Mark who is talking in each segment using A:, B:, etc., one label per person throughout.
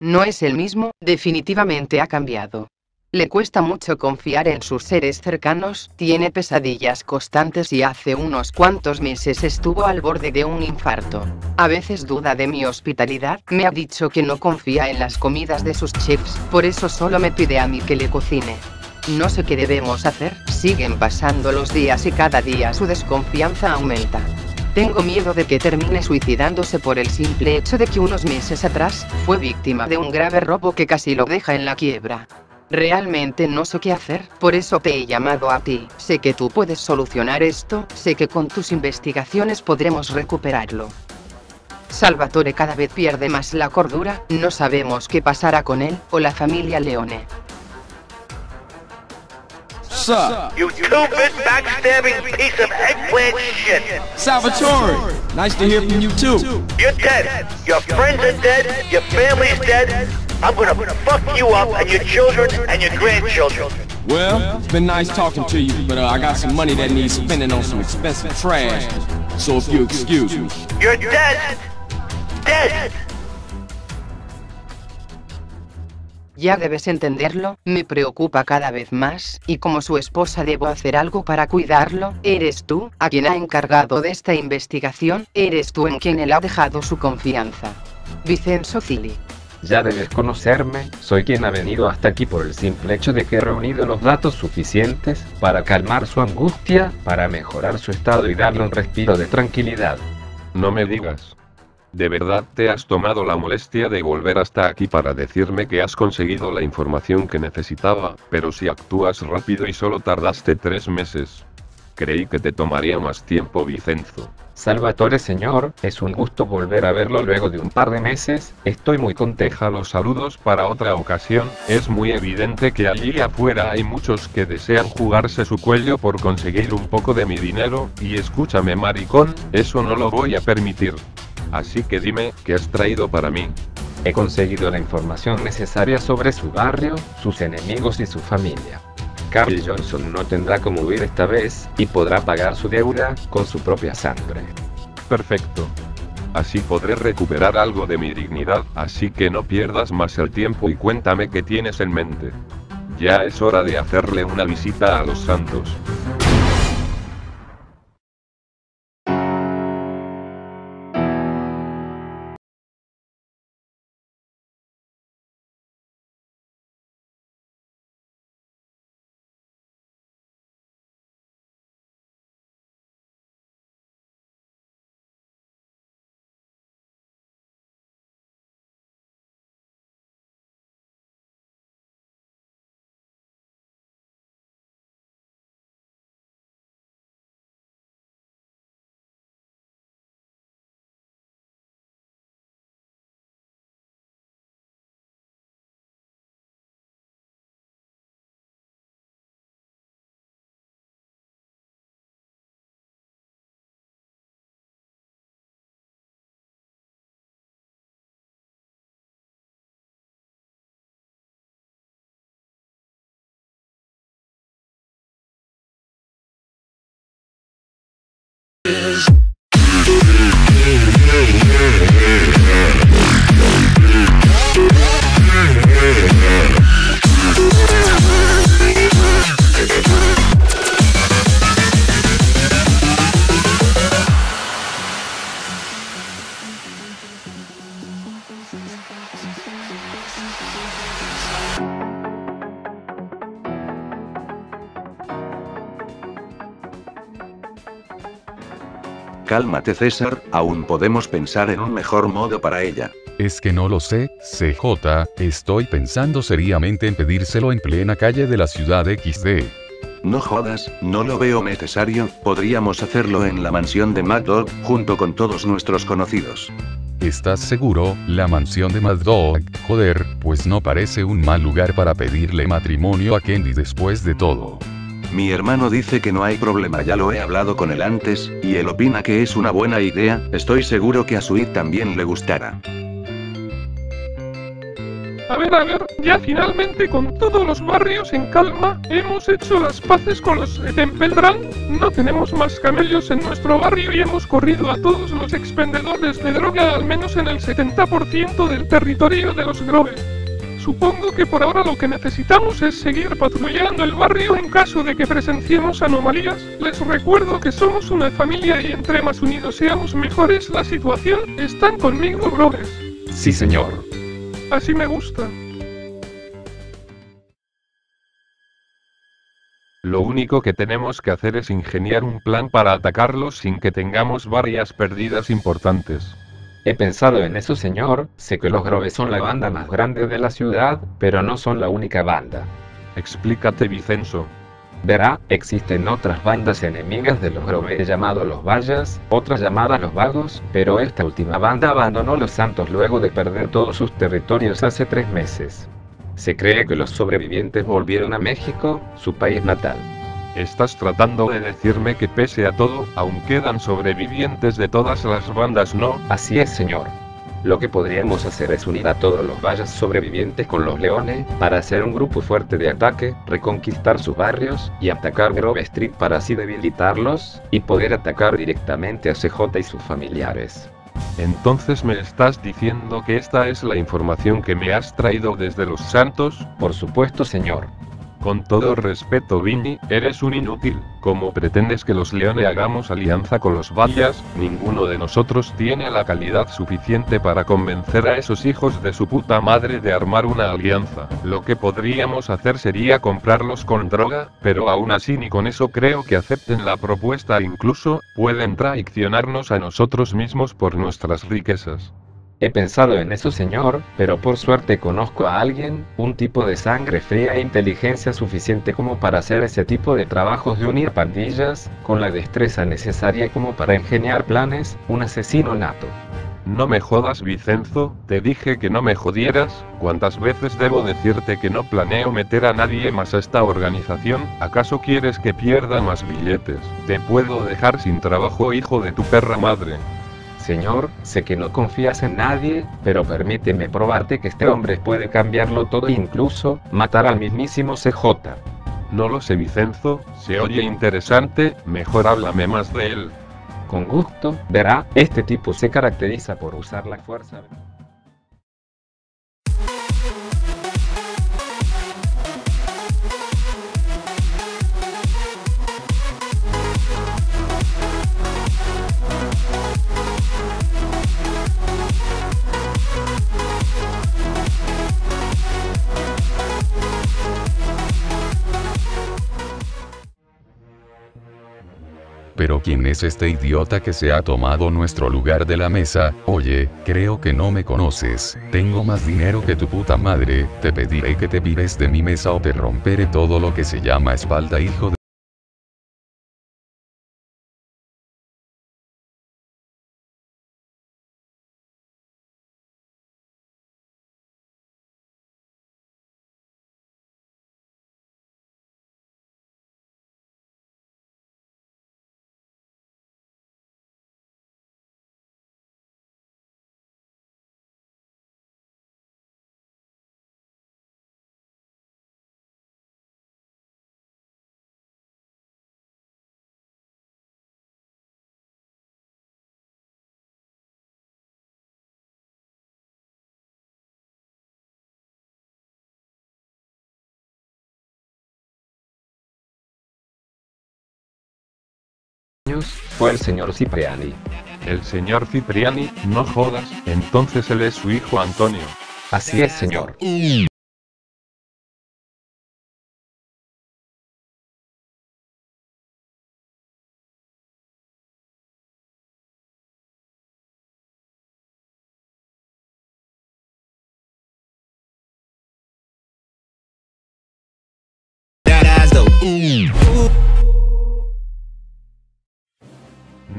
A: No es el mismo, definitivamente ha cambiado. Le cuesta mucho confiar en sus seres cercanos, tiene pesadillas constantes y hace unos cuantos meses estuvo al borde de un infarto. A veces duda de mi hospitalidad, me ha dicho que no confía en las comidas de sus chefs, por eso solo me pide a mí que le cocine. No sé qué debemos hacer, siguen pasando los días y cada día su desconfianza aumenta. Tengo miedo de que termine suicidándose por el simple hecho de que unos meses atrás, fue víctima de un grave robo que casi lo deja en la quiebra. Realmente no sé qué hacer, por eso te he llamado a ti. Sé que tú puedes solucionar esto, sé que con tus investigaciones podremos recuperarlo. Salvatore cada vez pierde más la cordura, no sabemos qué pasará con él, o la familia Leone.
B: Sup?
C: You stupid, backstabbing piece of eggplant shit!
B: Salvatore! Nice to hear from you too.
C: You're dead! Your friends are dead, your family's dead, I'm gonna fuck you up and your children and your grandchildren!
B: Well, it's been nice talking to you, but uh, I got some money that needs spending on some expensive trash. So if you excuse me.
C: You're dead! Dead!
A: Ya debes entenderlo, me preocupa cada vez más, y como su esposa debo hacer algo para cuidarlo, eres tú, a quien ha encargado de esta investigación, eres tú en quien él ha dejado su confianza. Vicenzo Cili.
D: Ya debes conocerme, soy quien ha venido hasta aquí por el simple hecho de que he reunido los datos suficientes para calmar su angustia, para mejorar su estado y darle un respiro de tranquilidad.
E: No me digas. ¿De verdad te has tomado la molestia de volver hasta aquí para decirme que has conseguido la información que necesitaba, pero si actúas rápido y solo tardaste tres meses? Creí que te tomaría más tiempo, Vicenzo.
D: Salvatore señor, es un gusto volver a verlo luego de un par de meses, estoy muy contento.
E: Deja los saludos para otra ocasión, es muy evidente que allí afuera hay muchos que desean jugarse su cuello por conseguir un poco de mi dinero, y escúchame maricón, eso no lo voy a permitir. Así que dime, ¿qué has traído para mí?
D: He conseguido la información necesaria sobre su barrio, sus enemigos y su familia. Carl Johnson no tendrá como huir esta vez, y podrá pagar su deuda, con su propia sangre.
E: Perfecto. Así podré recuperar algo de mi dignidad, así que no pierdas más el tiempo y cuéntame qué tienes en mente. Ya es hora de hacerle una visita a los santos.
F: Cálmate César, aún podemos pensar en un mejor modo para ella.
G: Es que no lo sé, CJ, estoy pensando seriamente en pedírselo en plena calle de la ciudad XD.
F: No jodas, no lo veo necesario, podríamos hacerlo en la mansión de Mad Dog, junto con todos nuestros conocidos.
G: ¿Estás seguro? La mansión de Mad Dog, joder, pues no parece un mal lugar para pedirle matrimonio a Candy después de todo.
F: Mi hermano dice que no hay problema, ya lo he hablado con él antes, y él opina que es una buena idea, estoy seguro que a Sweet también le gustará.
H: A ver, a ver, ya finalmente con todos los barrios en calma, hemos hecho las paces con los Tempeldran, no tenemos más camellos en nuestro barrio y hemos corrido a todos los expendedores de droga al menos en el 70% del territorio de los Grove. Supongo que por ahora lo que necesitamos es seguir patrullando el barrio en caso de que presenciemos anomalías. Les recuerdo que somos una familia y entre más unidos seamos mejores la situación. ¿Están conmigo, Groves?
D: Sí, señor.
H: Así me gusta.
E: Lo único que tenemos que hacer es ingeniar un plan para atacarlos sin que tengamos varias pérdidas importantes.
D: He pensado en eso, señor. Sé que los Groves son la banda más grande de la ciudad, pero no son la única banda.
E: Explícate, Vicenzo.
D: Verá, existen otras bandas enemigas de los Groves llamados los Vallas, otras llamadas los Vagos, pero esta última banda abandonó los Santos luego de perder todos sus territorios hace tres meses. Se cree que los sobrevivientes volvieron a México, su país natal.
E: Estás tratando de decirme que pese a todo, aún quedan sobrevivientes de todas las bandas, ¿no?
D: Así es, señor. Lo que podríamos hacer es unir a todos los vallas sobrevivientes con los leones, para hacer un grupo fuerte de ataque, reconquistar sus barrios, y atacar Grove Street para así debilitarlos, y poder atacar directamente a CJ y sus familiares.
E: Entonces me estás diciendo que esta es la información que me has traído desde los santos?
D: Por supuesto, señor.
E: Con todo respeto, Vinny, eres un inútil. Como pretendes que los Leone hagamos alianza con los Vallas, ninguno de nosotros tiene la calidad suficiente para convencer a esos hijos de su puta madre de armar una alianza. Lo que podríamos hacer sería comprarlos con droga, pero aún así ni con eso creo que acepten la propuesta incluso, pueden traicionarnos a nosotros mismos por nuestras riquezas.
D: He pensado en eso, señor, pero por suerte conozco a alguien, un tipo de sangre fría e inteligencia suficiente como para hacer ese tipo de trabajos de unir pandillas, con la destreza necesaria como para ingeniar planes, un asesino nato.
E: No me jodas, Vicenzo, te dije que no me jodieras, ¿cuántas veces debo decirte que no planeo meter a nadie más a esta organización? ¿Acaso quieres que pierda más billetes? Te puedo dejar sin trabajo, hijo de tu perra madre.
D: Señor, sé que no confías en nadie, pero permíteme probarte que este hombre puede cambiarlo todo e incluso matar al mismísimo CJ.
E: No lo sé, Vicenzo, se oye interesante, mejor háblame más de él.
D: Con gusto, verá, este tipo se caracteriza por usar la fuerza.
G: Pero ¿quién es este idiota que se ha tomado nuestro lugar de la mesa? Oye, creo que no me conoces. Tengo más dinero que tu puta madre, te pediré que te vires de mi mesa o te romperé todo lo que se llama espalda hijo de...
D: fue el señor Cipriani.
E: El señor Cipriani, no jodas, entonces él es su hijo Antonio.
D: Así es, señor.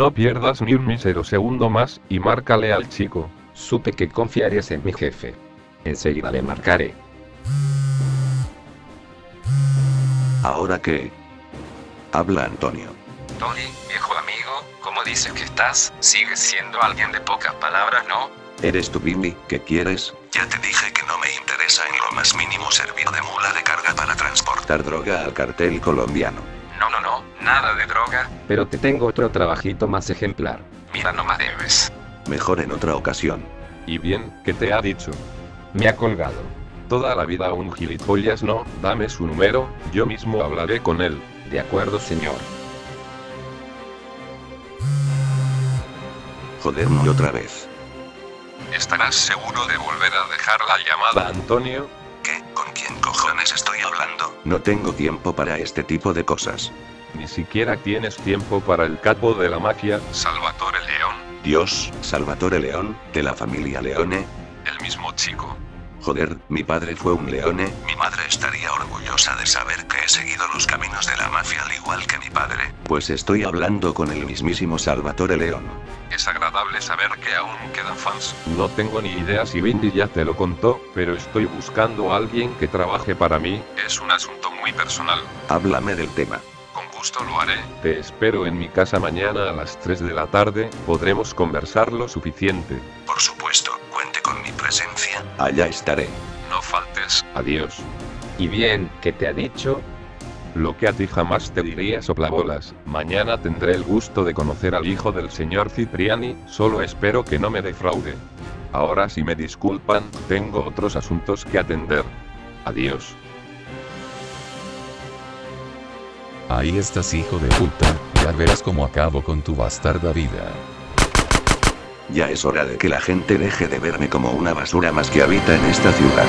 E: No pierdas ni un mísero segundo más, y márcale al chico.
D: Supe que confiarías en mi jefe. Enseguida le marcaré.
F: ¿Ahora qué? Habla Antonio.
I: Tony, viejo amigo, ¿cómo dices que estás? Sigues siendo alguien de pocas palabras, ¿no?
F: ¿Eres tú, Billy? ¿Qué quieres?
I: Ya te dije que no me interesa
F: en lo más mínimo servir de mula de carga para transportar droga al cartel colombiano.
I: No, no, no, nada de droga.
D: Pero te tengo otro trabajito más ejemplar.
I: Mira, no me debes.
F: Mejor en otra ocasión.
E: Y bien, ¿qué te ha dicho?
D: Me ha colgado.
E: Toda la vida un gilipollas no, dame su número, yo mismo hablaré con él.
D: De acuerdo, señor.
F: Joderme otra vez.
I: ¿Estarás seguro de volver a dejar la llamada?
E: Antonio,
F: ¿Qué? ¿Con quién cojones estoy hablando? No tengo tiempo para este tipo de cosas.
E: Ni siquiera tienes tiempo para el capo de la mafia,
I: Salvatore León,
F: Dios, Salvatore León, de la familia Leone.
I: el mismo chico.
F: Joder, mi padre fue un leone. Mi madre estaría orgullosa de saber que he seguido los caminos de la mafia al igual que mi padre. Pues estoy hablando con el mismísimo Salvatore León.
I: Es agradable saber que aún quedan fans.
E: No tengo ni idea si Vindy ya te lo contó, pero estoy buscando a alguien que trabaje para mí.
I: Es un asunto muy personal.
F: Háblame del tema.
I: Lo haré.
E: Te espero en mi casa mañana a las 3 de la tarde, podremos conversar lo suficiente.
F: Por supuesto, cuente con mi presencia. Allá estaré.
I: No faltes.
E: Adiós.
D: Y bien, ¿qué te ha dicho?
E: Lo que a ti jamás te diría soplabolas, mañana tendré el gusto de conocer al hijo del señor Cipriani, solo espero que no me defraude. Ahora si me disculpan, tengo otros asuntos que atender. Adiós.
G: Ahí estás hijo de puta, ya verás cómo acabo con tu bastarda vida.
F: Ya es hora de que la gente deje de verme como una basura más que habita en esta ciudad.